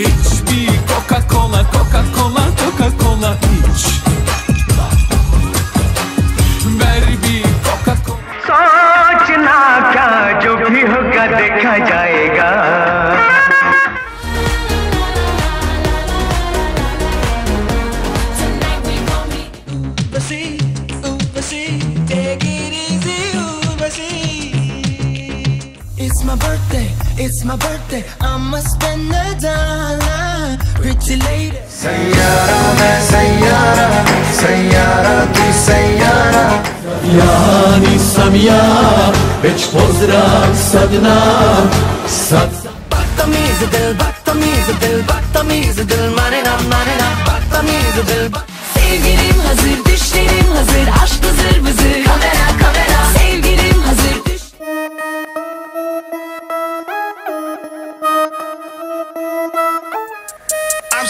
iç. Bir Coca Cola Coca Cola Coca Cola iç Ver bir Coca Cola सोचना क्या जो भी होगा देखा जाएगा It's my birthday. It's my birthday, I'ma spend a dollar. Pretty lady. Seyyara ben seyyara Seyyara tu seyyara Ja nisam ja, već pozdrav sad Sad Bakta mi za del, bakta mi za del, bakta mi za del Mane nam, mane nam, bakta mi za del Sevgilim hazır, düşlerim hazır, aşk hazır, vızır. Kamera